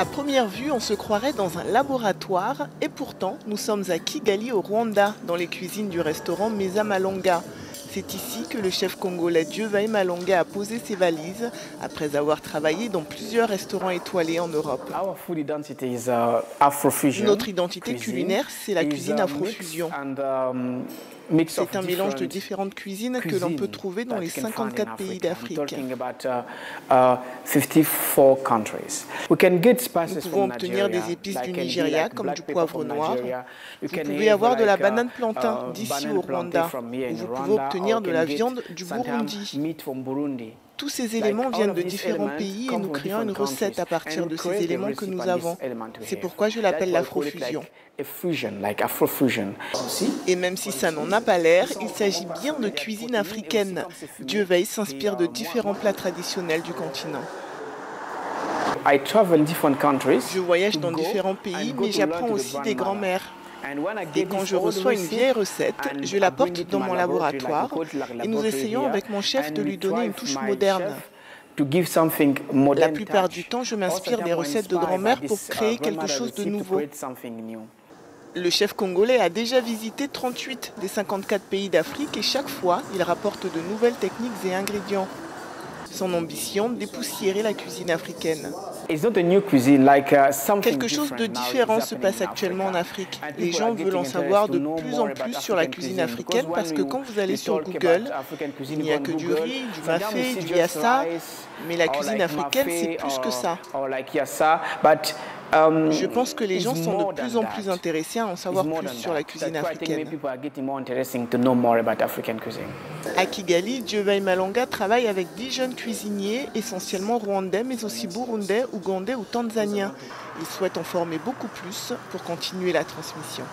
À première vue, on se croirait dans un laboratoire et pourtant, nous sommes à Kigali au Rwanda, dans les cuisines du restaurant Mesa Malonga. C'est ici que le chef congolais Dieuvay Malonga a posé ses valises après avoir travaillé dans plusieurs restaurants étoilés en Europe. Uh, Notre identité culinaire, c'est la cuisine afrofusion. um, C'est un mélange de différentes cuisines que l'on peut trouver dans les 54 pays d'Afrique. Nous pouvons obtenir des épices du Nigeria comme du poivre noir. Vous pouvez avoir de la banane plantain d'ici au Rwanda. Ou vous pouvez obtenir de la viande du Burundi. Tous ces éléments viennent de différents pays et nous créons une recette à partir de ces éléments que nous avons. C'est pourquoi je l'appelle l'afrofusion. Et même si ça n'en a pas l'air, il s'agit bien de cuisine africaine. Dieu veille s'inspire de différents plats traditionnels du continent. Je voyage dans différents pays, mais j'apprends aussi des grands-mères. Et quand je reçois une vieille recette, je la porte dans mon laboratoire et nous essayons avec mon chef de lui donner une touche moderne. La plupart du temps, je m'inspire des recettes de grand-mère pour créer quelque chose de nouveau. Le chef congolais a déjà visité 38 des 54 pays d'Afrique et chaque fois, il rapporte de nouvelles techniques et ingrédients. Son ambition, dépoussiérer la cuisine africaine. Quelque chose de différent se passe actuellement en Afrique. Les gens veulent en savoir de plus en plus sur la cuisine africaine parce que quand vous allez sur Google, il n'y a que du riz, du mafé, du yassa, mais la cuisine africaine, c'est plus que ça. Je pense que les gens sont de plus en plus intéressés à en savoir plus sur la cuisine africaine. À Kigali, Dieuvay Malonga travaille avec 10 jeunes cuisiniers, essentiellement rwandais, mais aussi burundais, ougandais ou tanzaniens. Il souhaite en former beaucoup plus pour continuer la transmission.